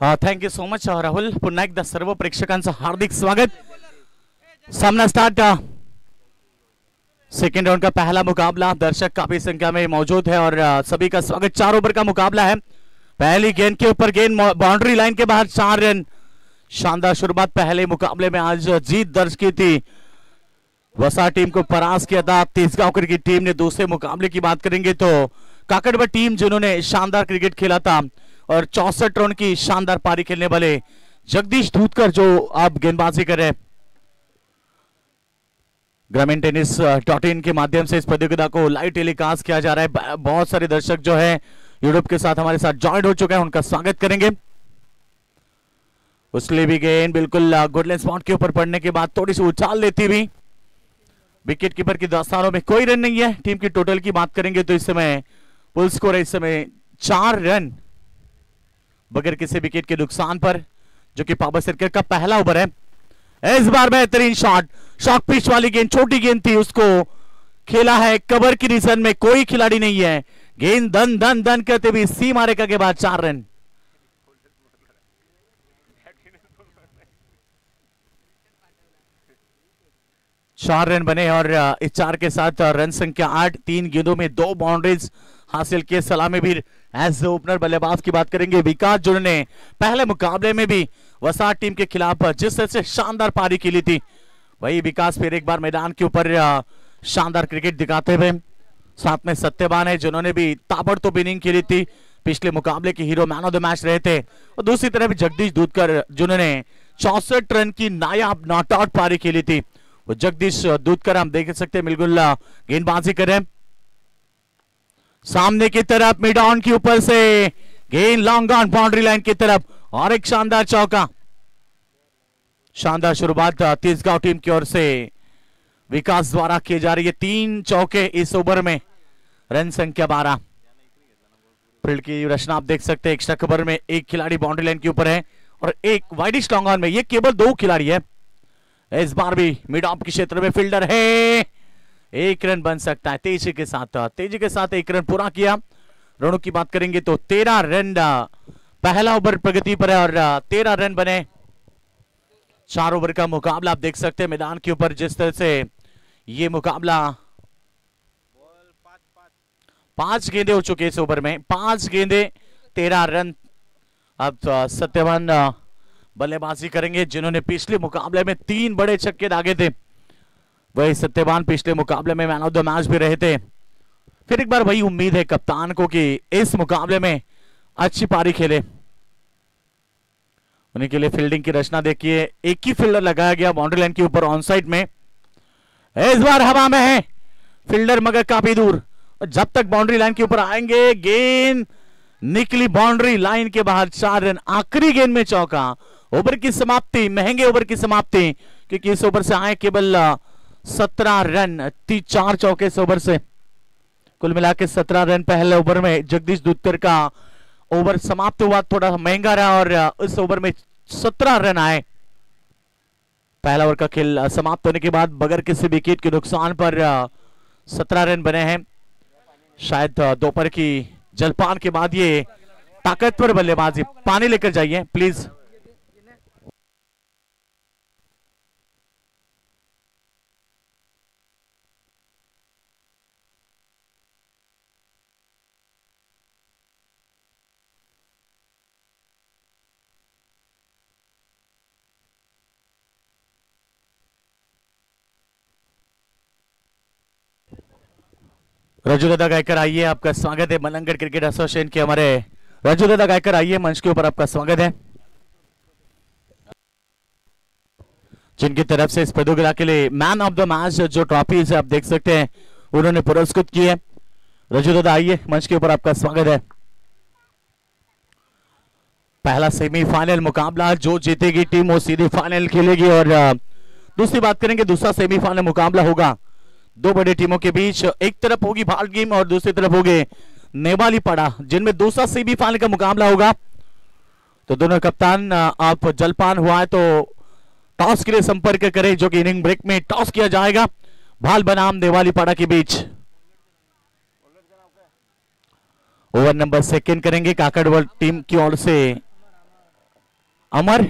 Thank you so much Rahul पुन्हा एकदा सर्व प्रेक्षकांचं हार्दिक स्वागत सामना स्टार्ट सेकेंड राउंड का पहला मुकाबला दर्शक काफ़ी संख्या में मौजूद है और सभी का स्वागत चार ओवर का मुकाबला है पहली गेंद के ऊपर गेंद बाउंड्री लाइन के बाहर चार रन शानदार शुरुआत पहले मुकाबले में आज जीत दर्ज की थी वसा टीम को परास किया था तेजगांव क्रिकेट टीम ने दूसरे मुकाबले की बात करेंगे तो काकड़वा टीम जिन्होंने शानदार क्रिकेट खेला था और चौसठ रन की शानदार पारी खेलने वाले जगदीश धूतकर जो आप गेंदबाजी कर रहे हैं। ग्रामीण टेनिस डॉट इन के माध्यम से इस प्रतियोगिता को लाइव टेलीकास्ट किया जा रहा है। बहुत सारे दर्शक जो है यूट्यूब के साथ हमारे साथ ज्वाइंट हो चुके हैं, उनका स्वागत करेंगे। उसलिए भी गेंद बिल्कुल गुडलैंड स्पॉट के ऊपर पड़ने के बाद थोड़ी सी उछाल लेती हुई विकेट कीपर की दस्तानों में कोई रन नहीं है। टीम की टोटल की बात करेंगे तो इस समय पुल स्कोर है, इस समय चार रन बगैर किसी विकेट के नुकसान पर, जो कि पावर सर्कल का पहला ओवर है। इस बार बेहतरीन शॉट, शॉक पिच वाली गेंद, छोटी गेंद थी उसको। खेला है कवर की रीजन में कोई खिलाड़ी नहीं है। गेंद धन धन धन करते हुए सीमा रेखा के बाद चार रन। चार रन बने और इस चार के साथ रन संख्या आठ, तीन गेंदों में दो बाउंड्रीज हासिल किए। सलामी भी एज ओपनर बल्लेबाज की बात करेंगे, विकास जुड़ ने पहले मुकाबले में भी वसाट टीम के खिलाफ जिस तरह से शानदार पारी खेली थी, वही विकास फिर एक बार मैदान के ऊपर शानदार क्रिकेट दिखाते हुए साथ में सत्यवान है, जिन्होंने भी ताबड़तोड़ इनिंग खेली थी। पिछले मुकाबले के hero man of the match रहे थे। और दूसरी तरफ़ जगदीश दूधकर, जिन्होंने चौसठ रन की नायाब नॉट आउट पारी खेली थी। वो जगदीश दूधकर, हम देख सकते हैं बिल्कुल गेंदबाजी करें सामने की तरफ़ मिड ऑन के ऊपर से। गेंद लॉन्ग ऑन बाउंड्री लाइन की तरफ़। और एक शानदार चौका। शानदार शुरुआत तेजगांव टीम की ओर से। विकास द्वारा की जा रही है तीन चौके इस ओवर में। रन संख्या बारह। फ़ील्ड की रचना आप देख सकते हैं एक्स्ट्रा कवर में एक खिलाड़ी बाउंड्री लाइन के ऊपर है और एक वाइडिश लॉन्ग ऑन में। ये केवल दो खिलाड़ी है। इस बार भी मिड ऑफ़ के क्षेत्र में फील्डर है। एक रन बन सकता है। तेज़ी के साथ तेज़ी के साथ एक रन पूरा किया। रनों की बात करेंगे तो तेरह रन पहला ओवर प्रगति पर है और तेरह रन बने। चार ओवर का मुकाबला आप देख सकते हैं मैदान के ऊपर जिस तरह से ये मुकाबला पाँच गेंदे हो चुके इस ओवर में। पाँच गेंदे तेरह रन। अब अ, सत्यवान बल्लेबाजी करेंगे जिन्होंने पिछले मुकाबले में तीन बड़े छक्के दागे थे। वही सत्यवान पिछले मुकाबले में मैन ऑफ़ द मैच भी रहे थे। फिर एक बार वही उम्मीद है कप्तान को कि इस मुकाबले में अच्छी पारी खेले। उन्हीं के लिए फील्डिंग की रचना देखिए। एक ही फील्डर लगाया गया बाउंड्री लाइन के ऊपर ऑन साइड में। इस बार हवा में है। फील्डर मगर काफ़ी दूर। और जब तक बाउंड्री लाइन के ऊपर आएँगे, गेंद निकली बाउंड्री लाइन के बाहर। चार रन, आखिरी गेंद में चौका। ओवर की समाप्ति, महँगे ओवर की समाप्ति। क्योंकि इस ओवर से आए केवल सत्रह रन चार चौके इस ओवर से। कुल मिला के सत्रह रन पहले ओवर में जगदीश दुत्तर का ओवर समाप्त हुआ, थोड़ा महँगा रहा और इस ओवर में सत्रह रन आए। पहला ओवर का खेल समाप्त होने के बाद बगैर किसी विकेट के नुकसान पर सत्रह रन बने हैं। शायद दोपहर की जलपान के बाद ये ताकतवर बल्लेबाजी, पानी लेकर जाइए, प्लीज़। रजू दादा गायकर आइए, आपका स्वागत है मलंगड़ क्रिकेट एसोसिएशन के हमारे। रजू दादा गायकर आइए, मंच के ऊपर आपका स्वागत है। जिनकी तरफ़ से इस प्रतियोगिता के लिए मैन ऑफ़ द मैच जो ट्रॉफीज आप देख सकते हैं, उन्होंने पुरस्कृत की है। रजू दादा आइए, मंच के ऊपर आपका स्वागत है। पहला सेमीफाइनल मुकाबला, जो जीतेगी टीम, वो सीधी फाइनल खेलेगी और दूसरी बात करेंगे, दूसरा सेमीफाइनल मुकाबला होगा। दो बड़ी टीमों के बीच एक तरफ़ होगी भारत गेम और दूसरी तरफ़ होगे नेवाली पड़ा जिनमें दूसरा सेमीफाइनल का मुकाबला होगा। तो दोनों कप्तान आप जलपान हुआ है तो टॉस के लिए संपर्क करें, जो कि इनिंग ब्रेक में टॉस किया जाएगा। भाल बनाम नेवाली पाड़ा के बीच। ओवर नंबर सेकंड करेंगे काकड़वल टीम की ओर से। अमर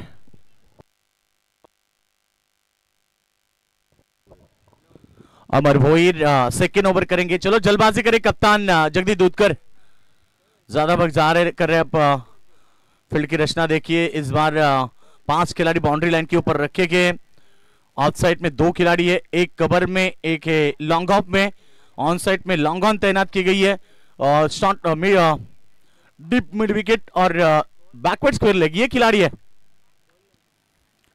अमर भोईर सेकेंड ओवर करेंगे। चलो जल्दबाजी करे कप्तान जगदीप दूधकर। ज़्यादा वक्त जा रहे कर रहे अ, फ़ील्ड की रचना देखिए। इस बार पाँच खिलाड़ी बाउंड्री लाइन के ऊपर रखे गए। ऑफ़ साइड में दो खिलाड़ी है। एक कवर में एक है लॉन्ग ऑफ़ में। ऑन साइड में लॉन्ग ऑन तैनात की गई है। और शॉर्ट डिप मिड विकेट और बैकवर्ड स्क्वायर लेग ये खिलाड़ी है।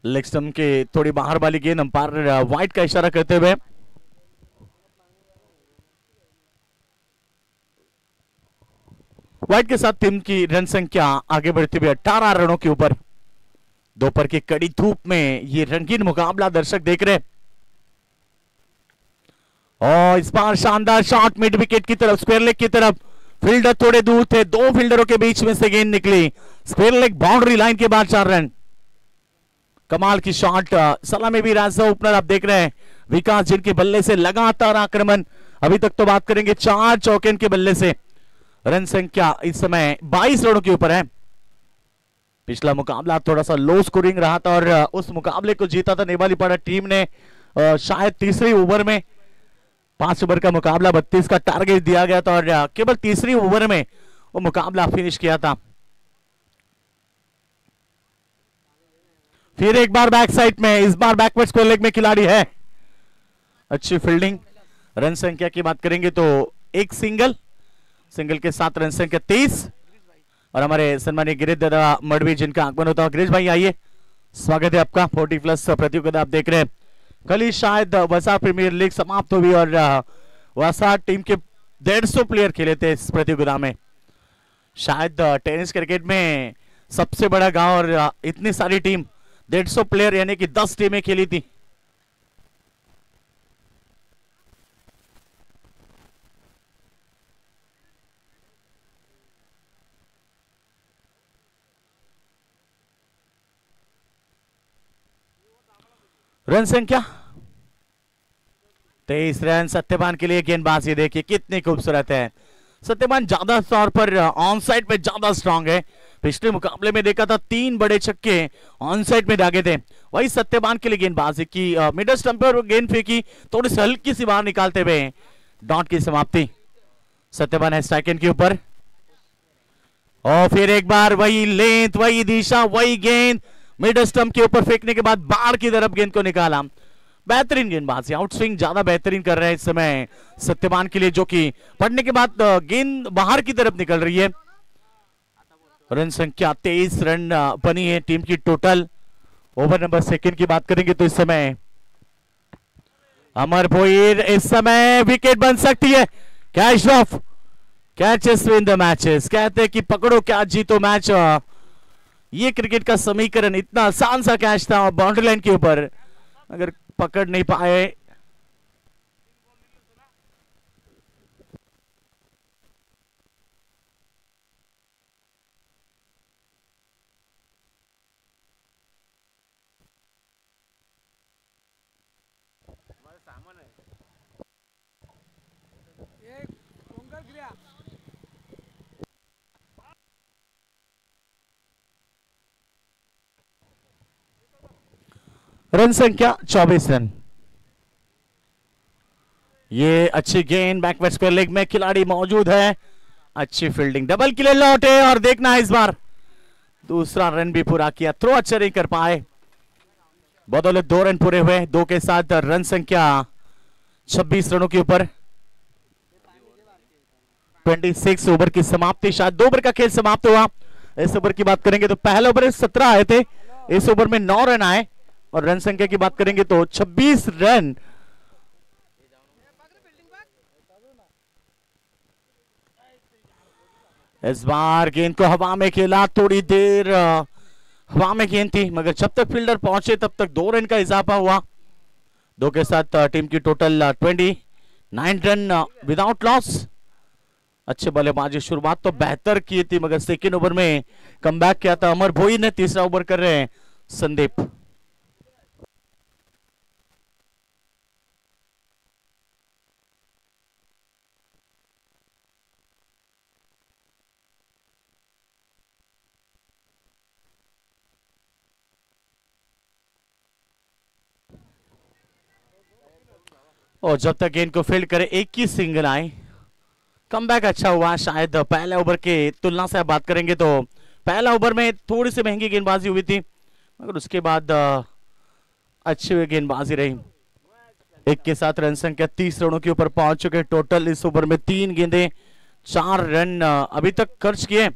लेग स्टम्प के थोड़ी बाहर वाली गेंद अंपायर व्हाइट का इशारा करते हुए। व्हाइट के साथ टीम की रन संख्या आगे बढ़ती हुई अठारह रनों के ऊपर। दोपहर की कड़ी धूप में ये रंगीन मुकाबला दर्शक देख रहे और इस बार शानदार शॉट मिड विकेट की तरफ़ स्क्वायर लेग की तरफ़। फील्डर थोड़े दूर थे, दो फील्डरों के बीच में से गेंद निकली। स्क्वायर लेग बाउंड्री लाइन के बाद चार रन। कमाल की शॉट सलामी भी राजा ओपनर आप देख रहे हैं। विकास जिनके बल्ले से लगातार आक्रमण। अभी तक तो बात करेंगे चार चौके के बल्ले से। रन संख्या इस समय 22 रनों के ऊपर है। पिछला मुकाबला थोड़ा सा लो स्कोरिंग रहा था और उस मुकाबले को जीता था नेवालीपाड़ा टीम ने शायद तीसरी ओवर में। पाँच ओवर का मुकाबला बत्तीस का टारगेट दिया गया था और केवल तीसरी ओवर में वो मुकाबला फिनिश किया था। फिर एक बार बैक साइड में, इस बार बैकवर्ड स्कोर लेग में खिलाड़ी है। अच्छी फील्डिंग रन संख्या की बात करेंगे तो एक सिंगल सिंगल के साथ रन संख्या तेईस और हमारे सम्मानित गिरीश दादा मडवी, जिनका आगमन होता है। गिरीश भाई, आइए। स्वागत है आपका फोर्टी प्लस प्रतियोगिता आप देख रहे हैं। कल ही शायद वसा प्रीमियर लीग समाप्त हुई और वसा टीम के डेढ़ सौ प्लेयर खेले थे इस प्रतियोगिता में। शायद टेनिस क्रिकेट में सबसे बड़ा गाँव और इतनी सारी टीम, डेढ़ सौ प्लेयर यानी कि दस टीमें खेली थी। रन संख्या तेईस रन सत्यपान के लिए गेंदबाज, ये देखिए कितनी खूबसूरत है। सत्यपान ज़्यादा तौर पर ऑन साइड पे ज़्यादा स्ट्रांग है। पिछले मुकाबले में देखा था तीन बड़े छक्के ऑन साइड में दागे थे। वही सत्यपान के लिए गेंदबाजी की मिडल स्टंप पर गेंद फेंकी, थोड़ी सी हल्की सी बाहर निकालते हुए डॉट की समाप्ति। सत्यपान है सेकंड के ऊपर। और फिर एक बार वही लेंथ वही दिशा, वही गेंद। मिड स्टम्प के ऊपर फेंकने के बाद बाहर की तरफ़ गेंद को निकाला। बेहतरीन गेंदबाजी, आउट स्विंग ज़्यादा बेहतरीन कर रहे हैं इस समय सत्यपान के लिए, जो कि पढ़ने के बाद गेंद बाहर की तरफ़ निकल रही है। रन संख्या तेईस रन बनी है टीम की टोटल। ओवर नंबर सेकंड की बात करेंगे तो इस समय अमर भोईर इस समय विकेट बन सकती है। Cash of catches win the matches कहते हैं कि पकड़ो क्या जीतो मैच ये क्रिकेट का समीकरण इतना आसान सा कैच था बाउंड्री लाइन के ऊपर। अगर पकड़ नहीं पाए रन संख्या 24 रन। ये अच्छी गेंद बैकवर्ड स्क्वायर लेग में खिलाड़ी मौजूद है। अच्छी फील्डिंग, डबल के लिए लौटे और देखना है इस बार। दूसरा रन भी पूरा किया, थ्रो अच्छा नहीं कर पाए। बदौलत दो रन पूरे हुए, दो के साथ रन संख्या 26 रनों के ऊपर। 26 ओवर की समाप्ति, शायद दो ओवर का खेल समाप्त हुआ। इस ओवर की बात करेंगे तो पहले ओवर 17 आए थे। इस ओवर में 9 रन आए। और रन संख्या की बात करेंगे तो 26 रन। इस बार गेंद को हवा में खेला, थोड़ी देर हवा में गेंद थी, मगर जब तक फील्डर पहुँचे, तब तक दो रन का इजाफा हुआ। दो के साथ टीम की total twenty nine run without loss अच्छे बल्लेबाजी शुरुआत तो बेहतर की थी, मगर सेकेंड ओवर में कमबैक किया था अमर भोई ने, तीसरा ओवर कर रहे हैं संदीप। और जब तक गेंद को फ़ील्ड करे, एक ही सिंगल आए। कम अच्छा हुआ, शायद पहले ओवर के तुलना से बात करेंगे तो। पहला ओवर में थोड़ी सी महँगी गेंदबाजी हुई थी, मगर उसके बाद अच्छी हुई गेंदबाजी रही। एक के साथ रन संख्या तीस रनों के ऊपर पहुँच चुके। टोटल इस ओवर में तीन गेंदे, चार रन अभी तक खर्च किए।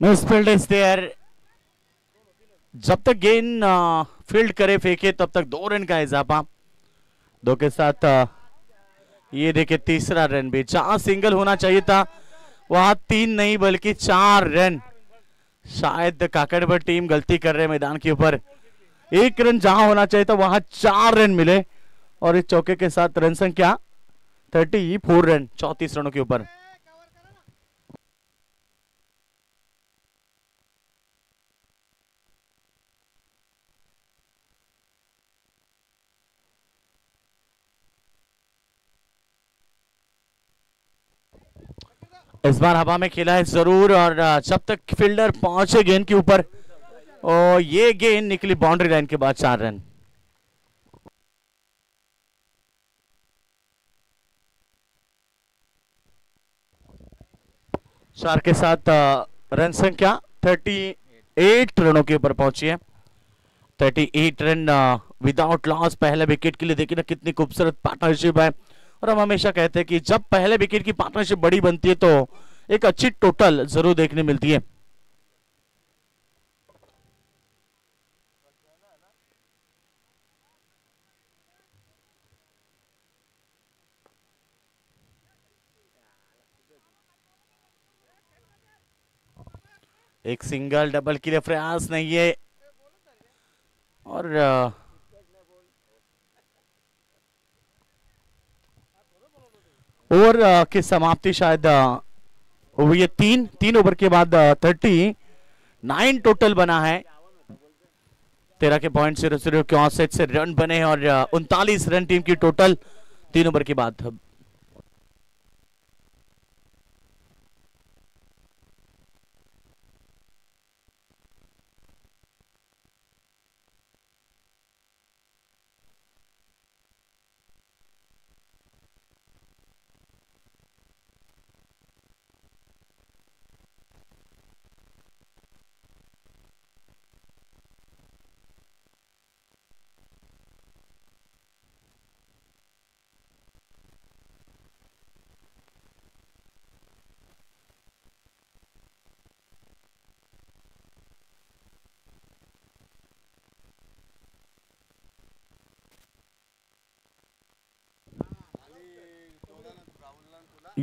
मिसफील्ड इज़ देयर जब तक गेंद फ़ील्ड करे, फेंके, तब तक दो रन का इजाफा। दो के साथ ये देखे तीसरा रन भी। जहाँ सिंगल होना चाहिए था, वहाँ तीन नहीं, बल्कि चार रन। शायद काकड़बर टीम गलती कर रहे मैदान के ऊपर। एक रन जहाँ होना चाहिए था, वहाँ चार रन मिले। और इस चौके के साथ रन संख्या थर्टी फोर रन, चौतीस रनों के ऊपर। इस बार हवा में खेला है ज़रूर और जब तक फील्डर पहुँचे गेंद के ऊपर और ये गेंद निकली बाउंड्री लाइन के बाद चार रन। चार के साथ रन संख्या थर्टी एट रनों के ऊपर पहुँची है। Thirty eight run without loss पहले विकेट के लिए देखिए ना कितनी खूबसूरत पार्टनरशिप है। और हम हमेशा कहते हैं कि जब पहले विकेट की पार्टनरशिप बड़ी बनती है तो एक अच्छी टोटल ज़रूर देखने मिलती है। एक सिंगल डबल के लिए प्रयास नहीं है। और ओवर की समाप्ति शायद हुई है तीन तीन ओवर के बाद थर्टी, नाइन टोटल बना है। तेरह के पॉइंट, ज़ीरो ज़ीरो के से रन बने हैं और उनतालीस रन टीम की टोटल तीन ओवर के बाद।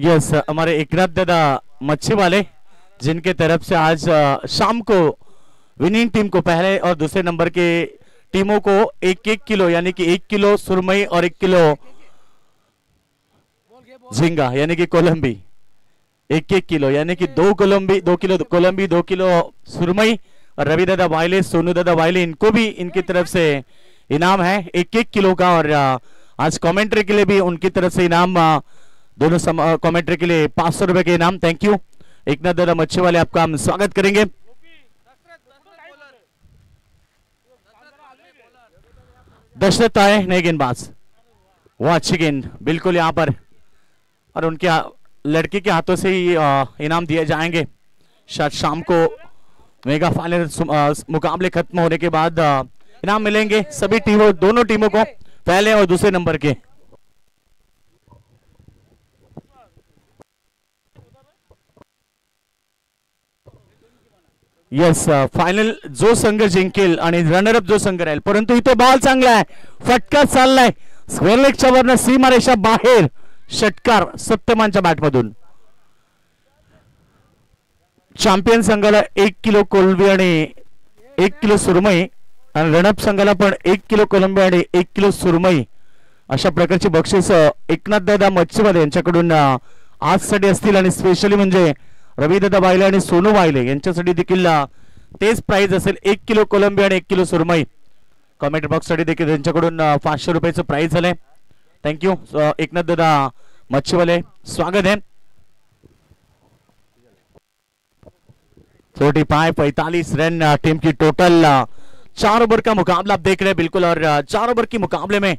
यस हमारे एकनाथ दादा मच्छी वाले, जिनके तरफ़ से आज शाम को विनिंग टीम को पहले और दूसरे नंबर के टीमों को एक एक किलो, यानी कि एक किलो सुरमई और एक किलो झींगा, यानी कि कोलंबी, एक एक किलो, यानी कि दो कोलंबी, दो किलो, कोलंबी, दो किलो सुरमई और रवि दादा वाइले सोनू दादा वाइले इनको भी इनकी तरफ़ से इनाम है, एक एक किलो का और आज कमेंट्री के लिए भी उनकी तरफ़ से इनाम दोनों कमेंट्री के लिए पाँच सौ रुपए के इनाम थैंक यू एक ना दादा मच्छी वाले आपका हम स्वागत करेंगे। दशरथ आए, नए गेंदबाज। वो अच्छी गेंद, बिल्कुल यहाँ पर। और उनके लड़के के हाथों से ही इनाम दिए जाएँगे। शायद शाम को मेगा फाइनल मुकाबले खत्म होने के बाद इनाम मिलेंगे। सभी टीमों, दोनों टीमों को, पहले और दूसरे नंबर के। येस फायनल uh, जो संघ जिंकेल आणि रनरअप जो संघ राहील परंतु इथे बॉल चांगला आहे. फटका चाललाय. स्क्वेअरलेगच्या वरनं सीमारेषा बाहेर. षटकार सप्तमांच्या बॅटमधून चॅम्पियन संघाला एक किलो कोलंबी आणि एक किलो सुरमई आणि रनअप संघाला पण एक किलो कोलंबी आणि एक किलो सुरमई अशा प्रकारची बक्षीस एकनाथ दादा मच्छीवाद यांच्याकडून uh, आजसाठी असतील आणि स्पेशली म्हणजे रविदादा वायले आणि सोनू वायले यांच्यासाठी देखील तेच प्राइस असेल. एक किलो कोलंबी आणि एक किलो सुरमई. कॉमेंट बॉक्ससाठी देखील त्यांच्याकडून अं, पाचशे रुपयाचं प्राइस झालंय. थँक्यू एकनाथ दादा मच्छीवाले. स्वागत है फोर्टी फाइव पैतालीस रन टीम की टोटल चार ओवर का मुकाबला आप देख रहे हैं बिल्कुल और चार ओवर के मुकाबले में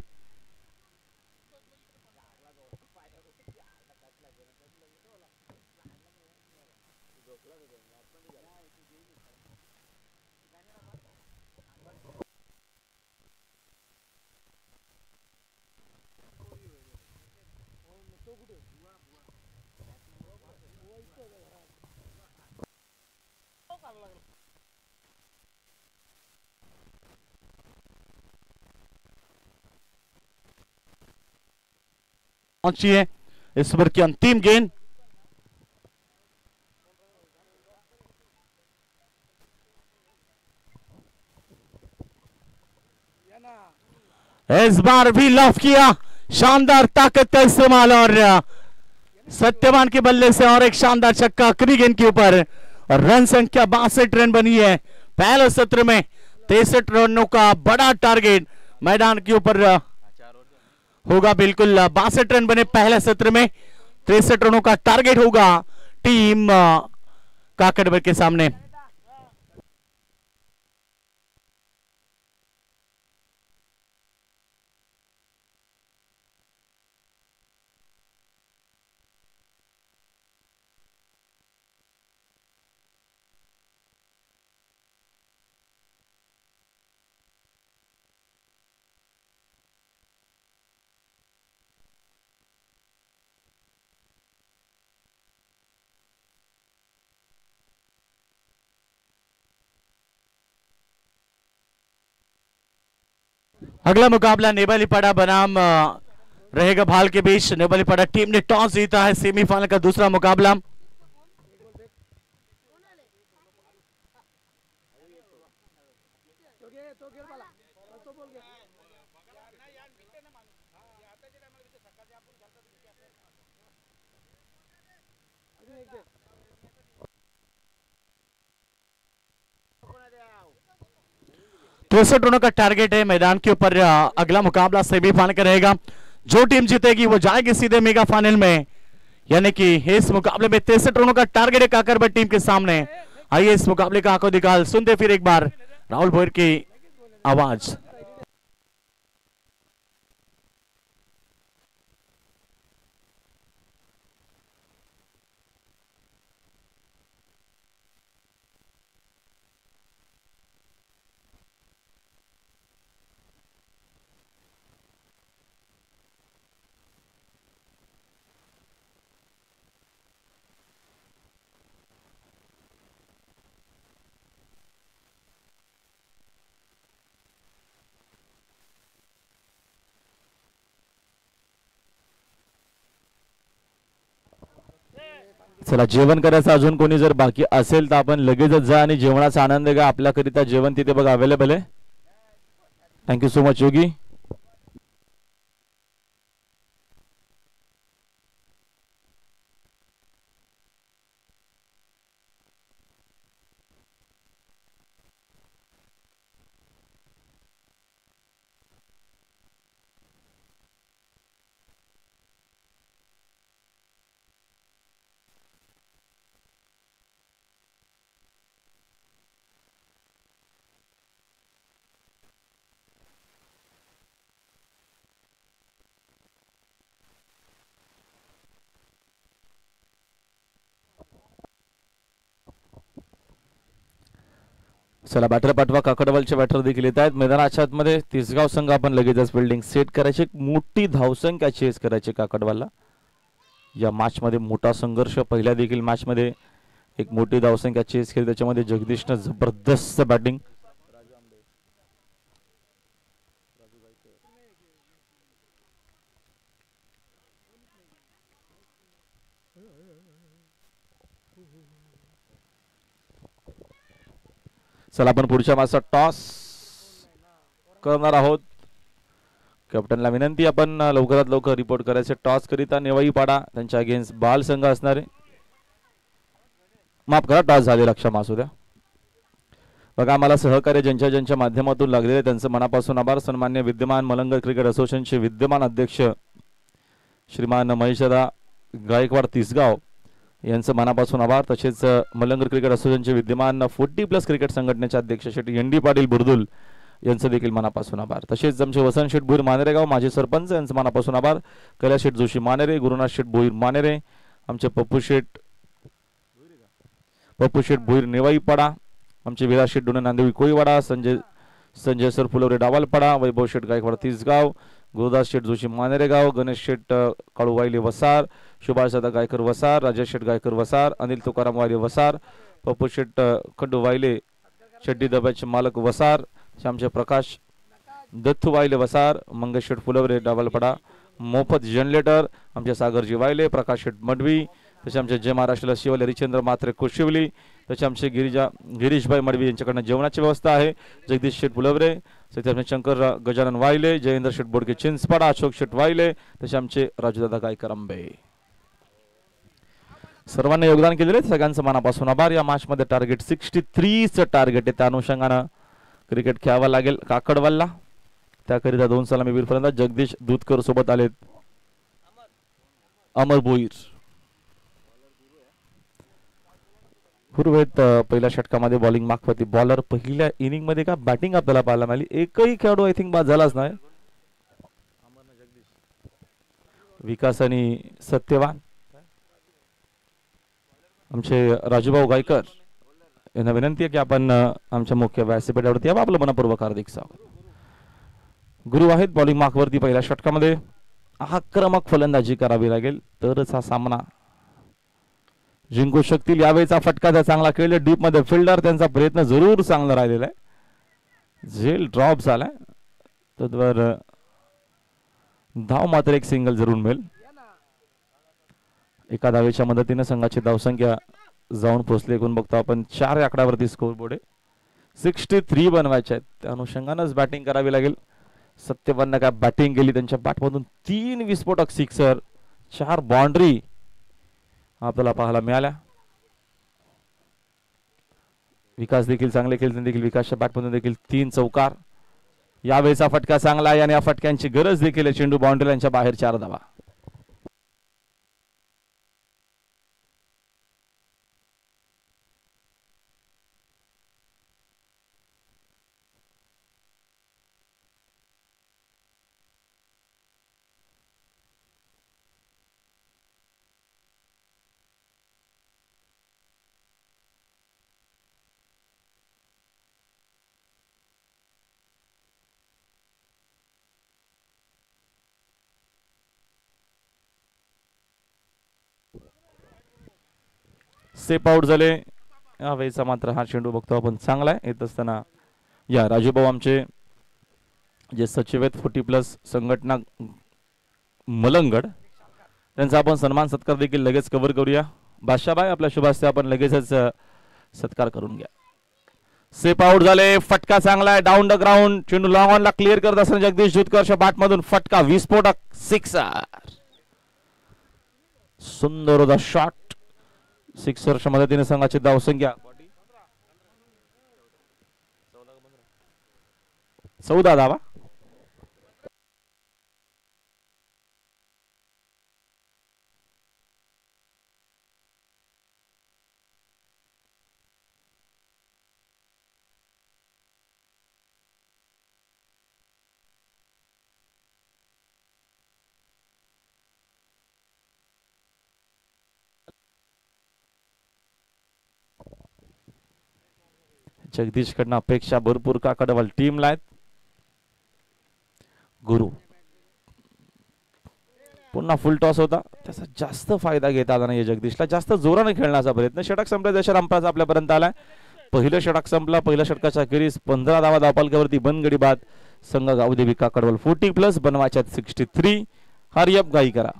पहुँची है। इस ओवर की अंतिम गेंद। इस बार भी लॉफ किया। शानदार ताकत का इस्तेमाल और सत्यवान के बल्ले से और एक शानदार छक्का आखिरी गेंद के ऊपर। और रन संख्या बासठ रन बनी है। पहले सत्र में तिरसठ रनों का बड़ा टारगेट मैदान के ऊपर होगा बिल्कुल। बासठ रन बने पहले सत्र में। तिरसठ रनों का टारगेट होगा टीम काकड़बर के सामने। अगला मुकाबला नेबालीपाड़ा बनाम रहेगा भाल के बीच। नेबालीपाड़ा टीम ने टॉस जीता है, सेमीफाइनल का दूसरा मुकाबला। तिरसठ रनों का टारगेट है मैदान के ऊपर अगला मुकाबला सेमीफाइनल का रहेगा। जो टीम जीतेगी वो जाएगी सीधे मेगा फाइनल में। यानी कि इस मुकाबले में तिरसठ रनों का टारगेट है काकरबा टीम के सामने। आइए इस मुकाबले का आँखों दिखाल सुनते फिर एक बार राहुल भोर की आवाज़। चला जेवण करायचं अजून कोणी जर बाकी असेल तर आपण लगेचच जा आणि जेवणाचा आनंद घ्या. आपल्याकरिता जेवण तिथे बघा अवेलेबल आहे. थँक्यू सो मच योगी चला बॅटर पाठवा. काकडवालचे बॅटर देखील येत आहेत. मैदानाच्या आतमध्ये तिसगाव संघ आपण लगेचच बिल्डिंग सेट करायची. एक मोठी धावसंख्या चेस करायची काकडवालला. या मॅचमध्ये मोठा संघर्ष. पहिल्या देखील मॅचमध्ये एक मोठी धावसंख्या चेस केली. त्याच्यामध्ये जगदीशनं जबरदस्त बॅटिंग चला आपण पुढच्या मासा टॉस करणार आहोत. कॅप्टनला विनंती आपण लवकरात लवकर रिपोर्ट करायचे. टॉस करिता नेवाई पाडा. त्यांच्या अगेन्स्ट बाल संघ असणारे. माफ करा टॉस झालेला क्षमा असू द्या. बघा आम्हाला सहकार्य ज्यांच्या ज्यांच्या माध्यमातून लागलेले त्यांचं मनापासून आभार. सन्मान्य विद्यमान मलंगर क्रिकेट असोसिएशनचे विद्यमान अध्यक्ष श्रीमान महेशदा गायकवाड तिसगाव. यांचं मनापासून आभार. तसेच मलंगर क्रिकेट असोसिएशनचे विद्यमान फोर्टी प्लस क्रिकेट संघटनेचे अध्यक्ष शेठ एन डी पाटील बुर्दुल यांचं देखील मनापासून आभार. तसेच आमचे वसंत शेठ भोईर मानेरेगाव माजी सरपंच यांचं मनापासून आभार. कैलास शेठ जोशी मानेरे गुरुनाथ शेठ भोईर मानेरे आमचे पप्पू शेठ पप्पू शेठ भोईर नेवाईपाडा आमचे विराज शेठ डोणे नांदेवी कोईवाडा संजय संजय सर फुलवरे डावालपाडा वैभव शेठ गायकवाड तिसगाव गुरुदास शेठ जोशी मानेरेगाव गणेश शेठ काळूवाईले वसार सुभाषदादा गायकर वसार राजेश शेठ गायकर वसार अनिल तुकाराम वायले वसार पप्पू शेठ खंडू वायले शेट्टी डब्याचे मालक वसार श्यामचे प्रकाश दत्तू वायले वसार मंगेश शेठ फुलवरे डावलपाडा मोफत जनरेटर आमचे सागरजी वायले प्रकाश शेठ मडवी तसे आमचे जय महाराष्ट्राला शिवले हरिचंद्र मात्रे कोशिवली तसे आमचे गिरिजा गिरीशभाई मडवी यांच्याकडनं जेवणाची व्यवस्था आहे. जगदीश शेठ फुलवरे तसे आमचे शंकर गजानन वायले जयेंद्र शेठ बोडके चिंचपाडा अशोक शेठ वायले तसे आमचे राजूदादा गायकर आंबे. सर्वांनी योगदान केलेले सगळ्यांचं मनापासून आभार. या मॅचमध्ये टार्गेट सिक्स्टी थ्रीचं टार्गेट आहे त्या अनुषंगानं. क्रिकेट खेळावं लागेल. काकडवालला. त्याकरिता दोन सलामी वीर जगदीश दूधकर सोबत आलेत. अमर भोईर. पूर्वेत पहिल्या षटकामध्ये बॉलिंग मागवती बॉलर पहिल्या इनिंगमध्ये का बॅटिंग आपल्याला पाहायला मिळाली. एकही खेळाडू आय थिंक बाद झालाच नाही. विकास आणि सत्यवान. आमचे राजूभाऊ गायकर यांना विनंती आहे की आपण आमच्या मुख्य व्यासपीठावरती यावं आपलं मनपूर्वक हार्दिक स्वागत. गुरु आहेत बॉलिंग मार्कवरती पहिल्या षटकामध्ये. आक्रमक फलंदाजी करावी लागेल तरच हा सामना जिंकू शकतील. यावेळीचा फटका त्या चांगला खेळले डीपमध्ये फिल्डर त्यांचा प्रयत्न जरूर चांगला राहिलेला आहे. झेल ड्रॉप झालाय. तद्वर धाव मात्र एक सिंगल जरूर मिळेल. एका धावेच्या मदतीने संघाची धावसंख्या जाऊन पोहोचली. एकूण बघतो आपण चार आकड्यावरती स्कोर बोर्ड. आहे सिक्स्टी थ्री बनवायचे आहेत. त्या अनुषंगानंच बॅटिंग करावी लागेल. सत्यवन्न काय बॅटिंग केली त्यांच्या बॅटमधून तीन विस्फोटक सिक्सर चार बाउंड्री आपल्याला पाहायला मिळाल्या. विकास देखील चांगले खेळते देखील विकासच्या बॅटमधून देखील तीन चौकार. यावेळेचा फटका चांगला आहे आणि या फटक्यांची गरज देखील आहे. चेंडू बाउंड्री यांच्या बाहेर चार धावा सेप आउट झाले. यावेळेचा मात्र हा चेंडू बघतो आपण. चांगला आहे. येत असताना या राजूभाऊ आमचे जे सचिव आहेत फोर्टी प्लस संघटना मलंगड त्यांचा आपण सन्मान सत्कार देखील लगेच कव्हर करूया. बादशाबाई आपल्या शुभास्ते. आपण लगेचच सत्कार करून घ्या. सेप आउट झाले. फटका चांगला आहे. डाऊन द ग्राउंड चेंडू लॉंग ऑनला क्लिअर करत असताना जगदीश जुतकरच्या बॅट मधून फटका विस्फोटक सिक्सर सुंदर होता शॉट सिक्सर क्षमता तिने संघाची धावसंख्या चौदा धावा. जगदीशकडनं अपेक्षा भरपूर काकडवाल टीमला आहेत. गुरु. पुन्हा फुल टॉस होता. त्याचा जास्त फायदा घेता आला नाही जगदीशला. जास्त जोराने खेळण्याचा प्रयत्न. षटक संपला दशर अंपाचा आपल्यापर्यंत आलाय. पहिलं षटक संपला. पहिल्या षटकाच्या अखेरीस पंधरा धावा धावपालकावरती बनगडी बाद. संघ गावदेवी काकडवाल फोर्टी प्लस बनवायच्या सिक्स्टी थ्री हरियप गाई करा.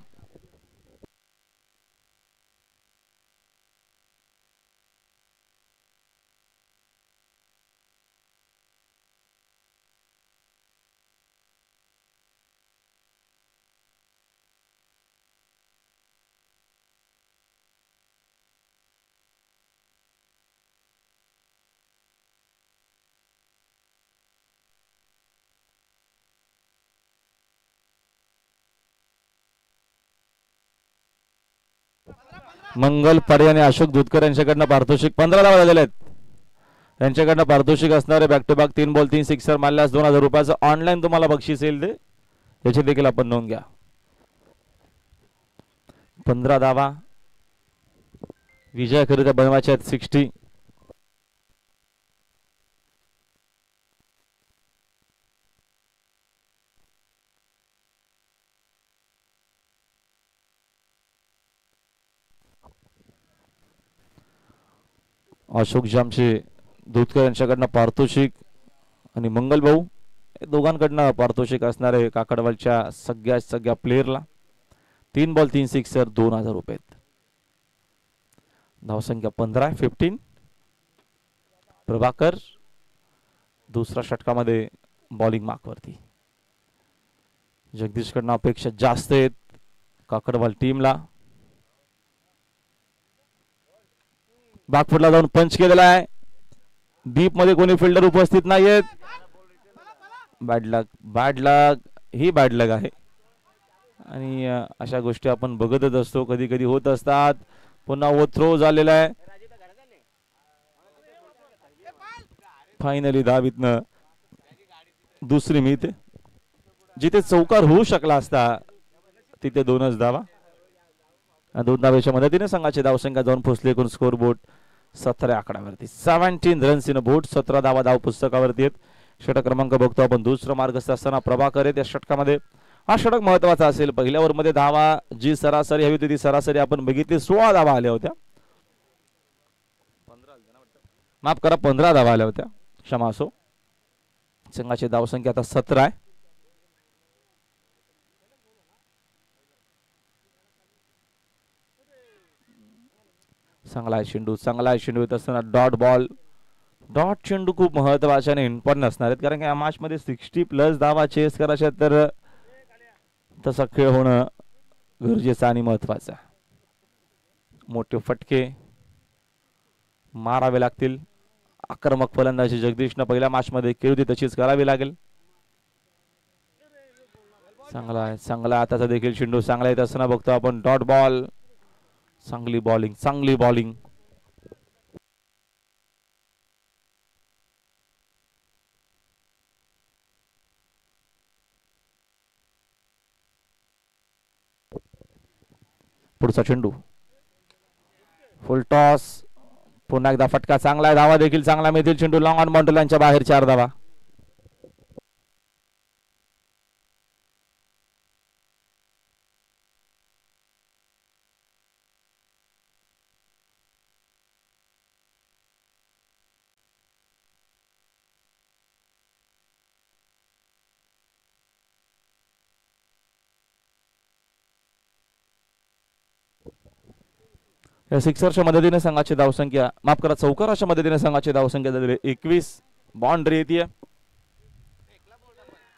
मंगल पर्याय आणि अशोक दुधकर यांच्याकडनं पारितोषिक. पंधरा धावा झालेले आहेत. यांच्याकडनं पारितोषिक असणारे बॅक टू बॅक तीन बॉल तीन सिक्सर मारल्यास दोन हजार रुपयाचं ऑनलाईन तुम्हाला बक्षीस येईल ते. याची देखील आपण नोंद घ्या. पंधरा धावा. विजयाकरिता बनवायचे आहेत सिक्स्टी अशोक जामचे दूधकर यांच्याकडनं पारितोषिक आणि मंगल भाऊ दोघांकडनं पारितोषिक असणारे काकडवालच्या सगळ्या सगळ्या प्लेअरला तीन बॉल तीन सिक्सर दोन हजार रुपये धावसंख्या पंधरा फिफ्टीन प्रभाकर दुसऱ्या षटकामध्ये बॉलिंग मार्कवरती जगदीशकडनं अपेक्षा जास्त आहेत काकडवाल टीमला बागफुटला जाऊन पंच केलेला आहे. डीपमध्ये कोणी फिल्डर उपस्थित नाहीयेत. बॅड लक बॅड ही बॅडलक आहे. आणि अशा गोष्टी आपण बघतच असतो. कधी कधी होत असतात. पुन्हा वो थ्रो झालेला आहे. फायनली दहावीतनं दुसरी मिळते जिथे चौकार होऊ शकला असता तिथे दोनच धावा. दोन धावेच्या मदतीने संघाची धावसंख्या जाऊन पोहोचली एकूण स्कोर बोर्ड सतरा आकड्यावरती. सेव्हन्टीन रन्स इन बोट सतरा धावा धाव पुस्तकावरती आहेत. षटक क्रमांक बघतो आपण. दुसरं मार्गस्थ असताना प्रभाकर आहेत या षटकामध्ये. हा षटक महत्त्वाचा असेल. पहिल्या ओव्हरमध्ये धावा जी सरासरी हवी होती ती सरासरी आपण बघितली. सोळा धावा आल्या होत्या. माफ करा पंधरा धावा आल्या होत्या. क्षमा असो. संघाची धावसंख्या आता सतरा आहे. चांगला आहे चेंडू चांगला आहे चेंडू येत असताना डॉट बॉल डॉट चेंडू खूप महत्त्वाचे आणि इम्पॉर्टंट असणार आहेत. कारण की या मॅचमध्ये सिक्स्टी प्लस धावा चेस करायच्या तर तसा खेळ होणं गरजेचं आणि महत्वाचं आहे. मोठे फटके मारावे लागतील. आक्रमक फलंदाजी. जगदीशनं पहिल्या मॅचमध्ये मध्ये केली होती तशीच करावी लागेल. चांगला आहे चांगला आताचा देखील चेंडू चांगला येत असताना बघतो आपण. डॉट बॉल चांगली बॉलिंग चांगली बॉलिंग पुढचा चेंडू. फुल टॉस पुन्हा एकदा फटका चांगला आहे. धावा देखील चांगला मिळतील. चेंडू लॉंग ऑन बाउंड्रीलांच्या बाहेर चार धावा. या सिक्सरच्या मदतीने संघाची धावसंख्या. माफ करा चौकाराच्या मदतीने संघाची धावसंख्या झालेली एकवीस बाउंड्री येते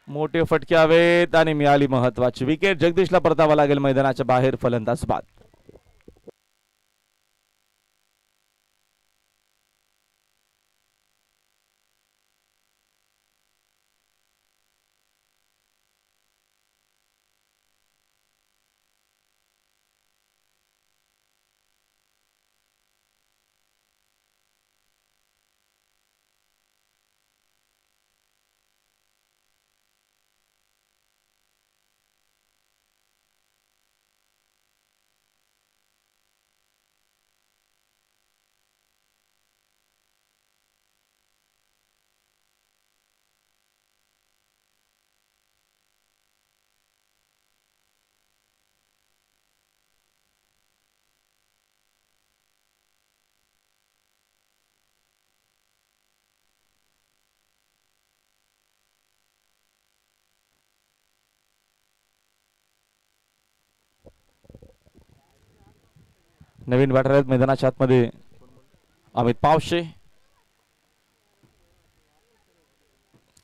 मोठे फटके हवेत आणि मिळाली महत्वाची विकेट जगदीशला परतावा लागेल मैदानाच्या बाहेर फलंदाज बाद. नवीन बॅटर आहेत मैदानाच्या आतमध्ये अमित पावशे.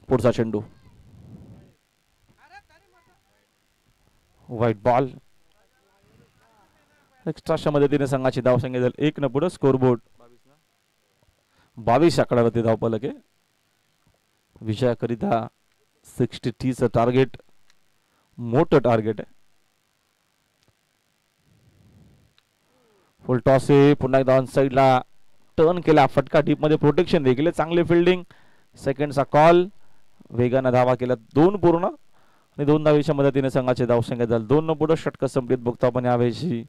पुढचा चेंडू. व्हाईट बॉल एक्स्ट्राच्या मदतीने संघाची धावसंख्या झाली. एक न पुढे स्कोरबोर्ड बावीस आकड्यावरती धावपलक आहे विजयाकरिता सिक्स्टी टीचं टार्गेट मोठं टार्गेट आहे. फुल टॉस आहे. पुन्हा एकदा ऑन साईडला टर्न केला. फटका डीपमध्ये प्रोटेक्शन देखील चांगले फिल्डिंग सेकंडचा कॉल वेगानं धावा केला. दोन पूर्ण. आणि दोन धावेच्या मदतीने संघाचे धावसंख्या झाली. दोन पुढं षटक संपलीत बघतो आपण यावेळी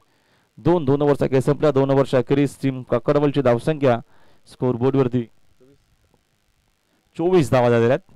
दोन दोन ओव्हरचा खेळ संपला. दोन ओव्हरच्या अखेरीस टीम ककडवलची धावसंख्या स्कोर बोर्डवरती चोवीस धावा झालेल्या आहेत.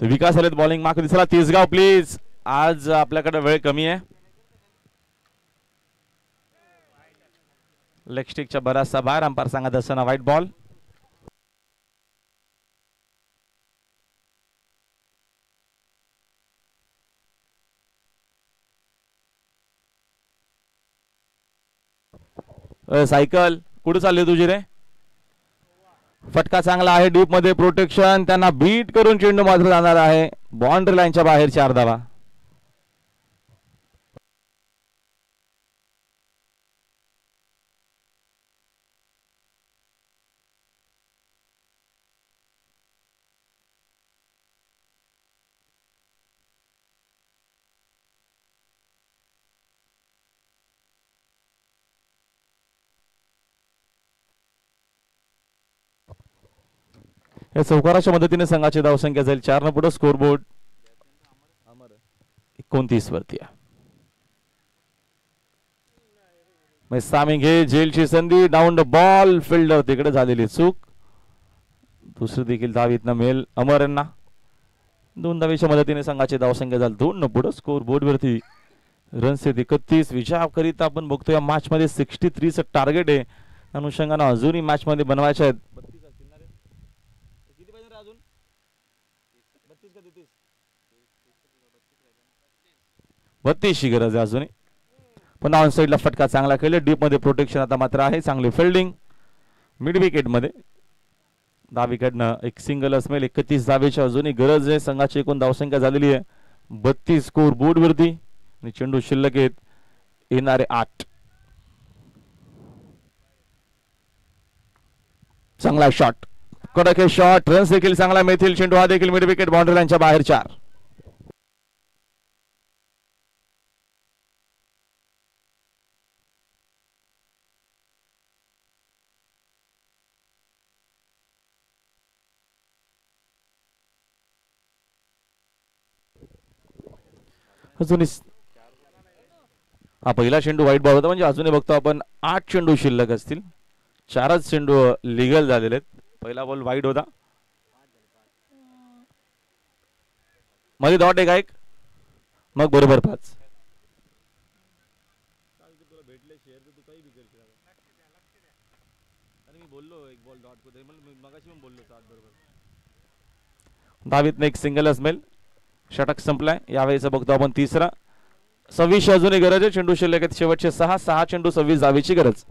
तर विकास आलेत बॉलिंग माग दिसला तिसगाव प्लीज आज आपल्याकडे वेळ कमी आहे. लेगस्टिकच्या बराचसा बाहेर अंपायर सांगत असताना व्हाईट बॉल सायकल. कुठे चालली तुझी रे फटका चांगला आहे डीपमध्ये प्रोटेक्शन त्यांना बीट करून चेंडू मात्र जाणार आहे. बाउंड्री लाईनच्या बाहेर चार धावा या चौकाराच्या मदतीने संघाची धावसंख्या जाईल. चार न पुढे स्कोरबोर्ड एकोणतीस वरती आहे. म्हणजे सामी घे जेलची संधी डाऊन द बॉल फिल्डर तिकडे झालेली चूक. दुसरी देखील धाव इथनं मिळेल अमर यांना. दोन धावेच्या मदतीने संघाची धावसंख्या झाली दोन न पुढे स्कोर बोर्ड वरती. रन्स आहेत एकतीस. विजयाकरिता आपण बघतो या मॅच मध्ये सिक्स्टी थ्रीचं टार्गेट आहे. अनुषंगानं अजूनही मॅच मध्ये बनवायचे आहेत किती पाहिजे रे अजून बत्तीस का तेहतीस बत्तीसची गरज आहे अजूनही. पण ऑन साईडला फटका चांगला खेळले. डीपमध्ये प्रोटेक्शन आता मात्र आहे. चांगली फिल्डिंग मिड विकेटमध्ये. दहा एक सिंगल असमेल. एकतीस धावेची अजूनही गरज आहे. संघाची एकूण धावसंख्या झालेली आहे. बत्तीस स्कोर बोर्ड वरती आणि चेंडू शिल्लक येत येणारे आठ. चांगला शॉट कडक हे शॉट रन्स देखील चांगला मिळतील. चेंडू हा देखील मिड विकेट बाउंड्री लाईनच्या बाहेर चार. अजूनही हा पहिला चेंडू वाईट बॉल होता. म्हणजे अजूनही बघतो आपण आठ चेंडू शिल्लक असतील. चारच चेंडू लिगल झालेले आहेत. पहिला बॉल वाईट होता. मध्ये डॉट एक ऐक मग बरोबर पाच. दहावीत एक सिंगल असमेल षटक संपलाय. यावेळेचा बघतो आपण तिसरा. सव्वीस अजूनही गरज आहे. चेंडू शिल्लक आहेत शेवटचे सहा सहा चेंडू सव्वीस जावेची गरज.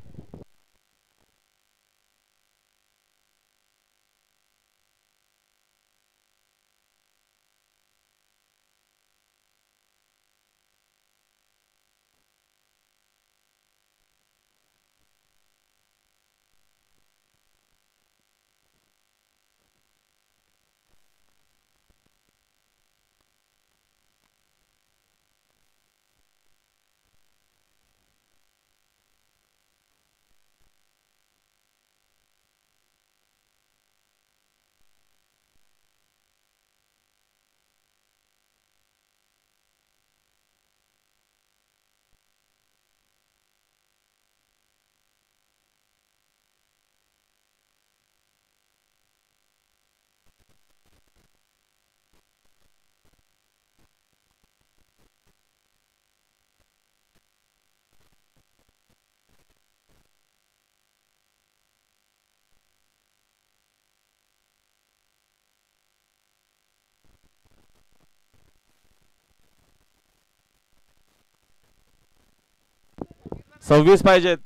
सव्वीस पाहिजेत.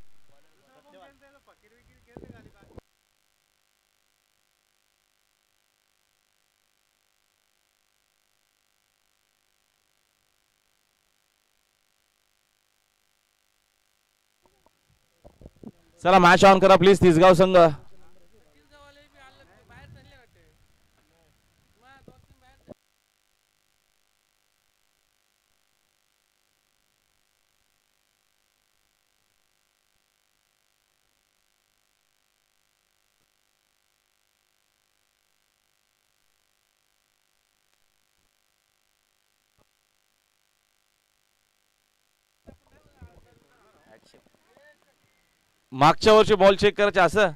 चला मॅच ऑन करा प्लीज तिसगाव संघ. मागच्या वर्षी बॉल चेक करायचे असं?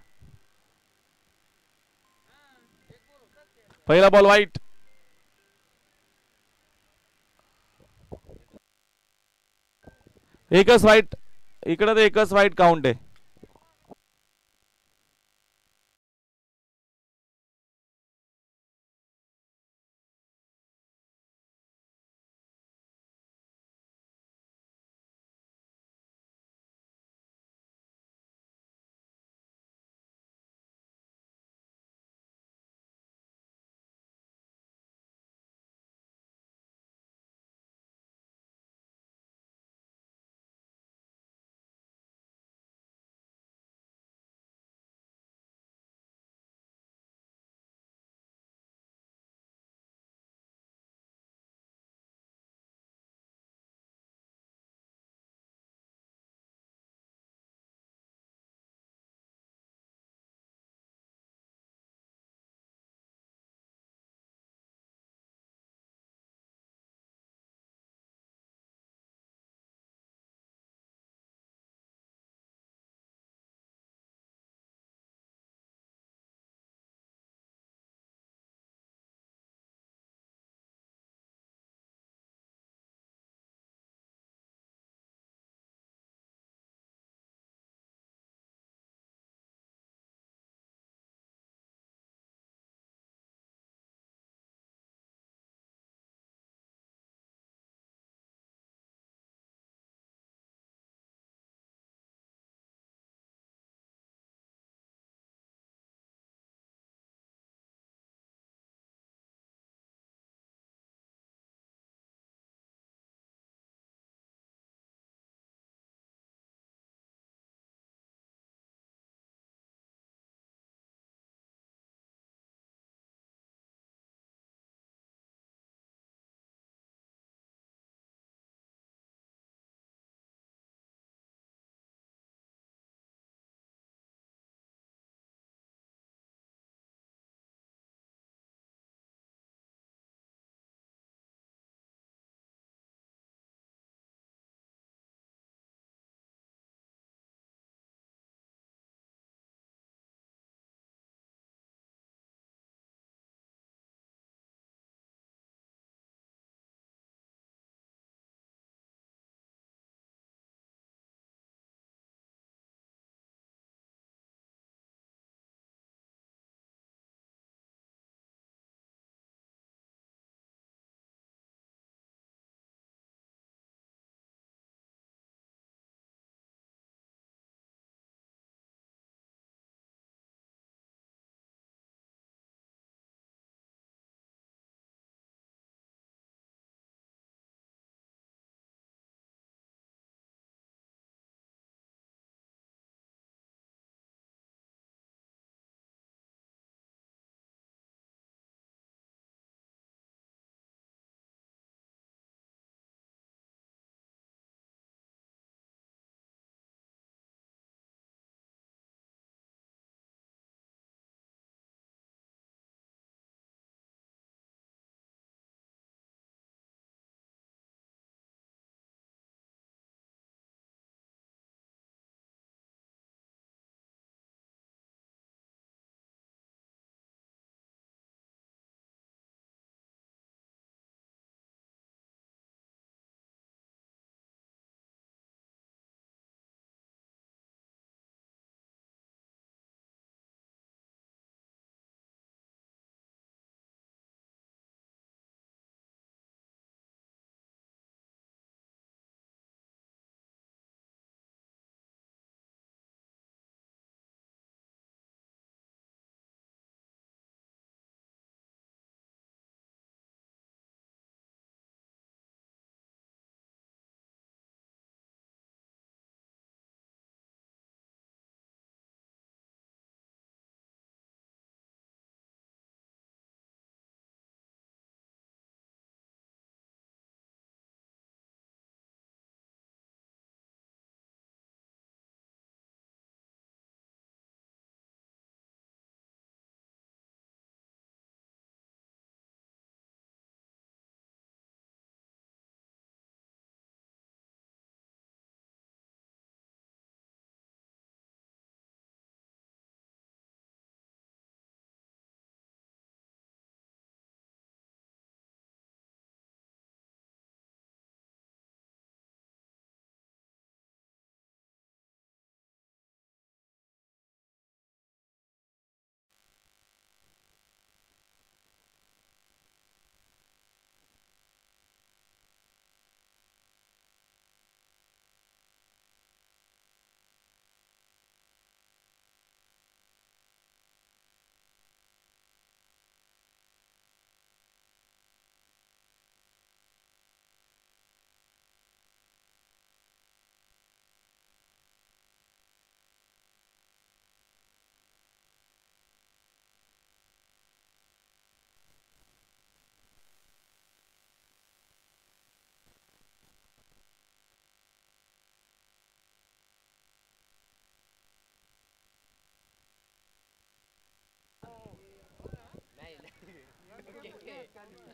पहिला बॉल वाईट एकच वाईट इकडं तर एकच वाईट काउंट आहे.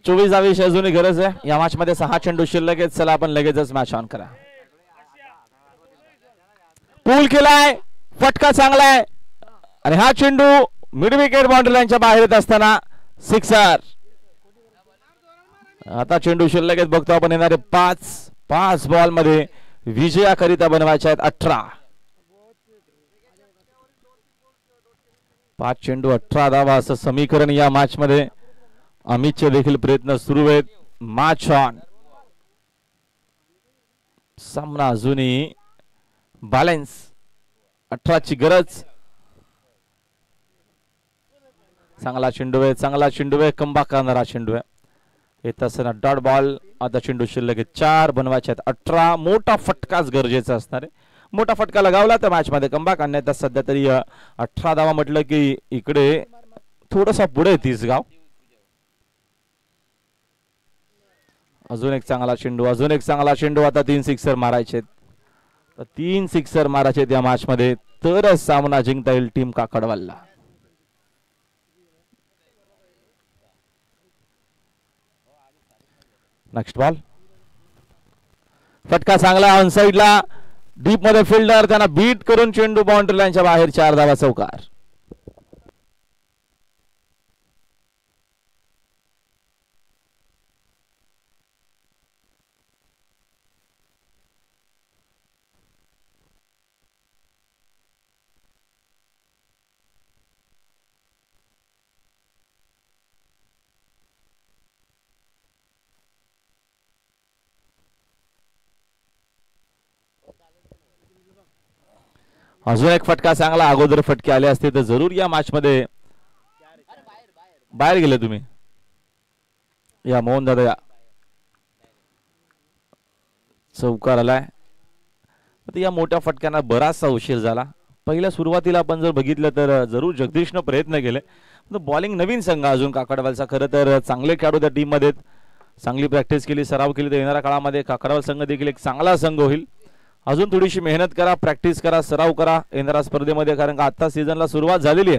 चोवीस चोवीसावी अजूनही गरज आहे. या मॅच मध्ये सहा चेंडू शिल्लक आहेत. चला आपण लगेचच मॅच ऑन करा. पूल केलाय. फटका चांगलाय. आणि हा चेंडू मिड विकेट बाउंड्री लाईनच्या बाहेर येत असताना सिक्सर आता चेंडू शिल्लक आहेत. बघतो आपण येणारे पाच पाच बॉलमध्ये विजयाकरिता बनवायच्या आहेत अठरा. पाच चेंडू अठरा धावा असं समीकरण या मॅच मध्ये अमितचे देखील प्रयत्न सुरू आहेत. मॅच ऑन सामना अजूनही. बॅलेन्स अठराची गरज. चांगला चेंडू आहे चांगला चेंडू आहे कंबा करणारा चेंडू आहे येत असताना डॉट बॉल आता चेंडू शिल्लक चार बनवायचे आहेत अठरा. मोठा फटकाच गरजेचा असणार आहे. मोठा फटका लगावला तर मॅच मध्ये कंबाक आणण्यात सध्या तरी अठरा धावा म्हटलं की इकडे थोडसा पुढे तीस गाव. अजून एक चांगला चेंडू अजून एक चांगला चेंडू आता तीन सिक्सर मारायचे तर तीन सिक्सर मारायचे या मॅच मध्ये तरच सामना जिंकता येईल टीम काकडवालला. नेक्स्ट बॉल फटका चांगला ऑन साईडला डीपमध्ये फिल्डर त्यांना बीट करून चेंडू बाउंड्री लाईनच्या बाहेर चार धावा चौकार. अजून एक फटका चांगला अगोदर फटके आले असते तर जरूर या मॅच मध्ये बाहेर गेले तुम्ही. या मोहन दादा या. चौकार आलाय. या मोठ्या फटक्यांना बराचसा उशीर झाला. पहिल्या सुरुवातीला आपण जर बघितलं तर जरूर जगदीशनं प्रयत्न केले. बॉलिंग नवीन संघ अजून काकडवालचा. खरं तर चांगले खेळाडू त्या टीममध्ये चांगली प्रॅक्टिस केली सराव केली तर येणाऱ्या काळामध्ये काकडवाल संघ देखील एक चांगला संघ होईल. अजून थोडीशी मेहनत करा प्रॅक्टिस करा सराव करा येणाऱ्या स्पर्धेमध्ये कारण का आता सीझनला सुरुवात झालेली आहे.